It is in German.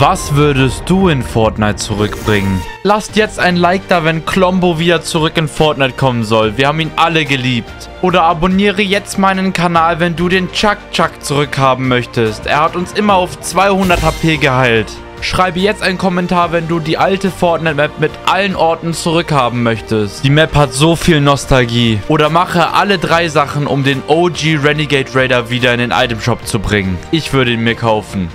Was würdest du in Fortnite zurückbringen? Lasst jetzt ein Like da, wenn Klombo wieder zurück in Fortnite kommen soll. Wir haben ihn alle geliebt. Oder abonniere jetzt meinen Kanal, wenn du den Chuck Chuck zurückhaben möchtest. Er hat uns immer auf 200 HP geheilt. Schreibe jetzt einen Kommentar, wenn du die alte Fortnite-Map mit allen Orten zurückhaben möchtest. Die Map hat so viel Nostalgie. Oder mache alle drei Sachen, um den OG Renegade Raider wieder in den Item Shop zu bringen. Ich würde ihn mir kaufen.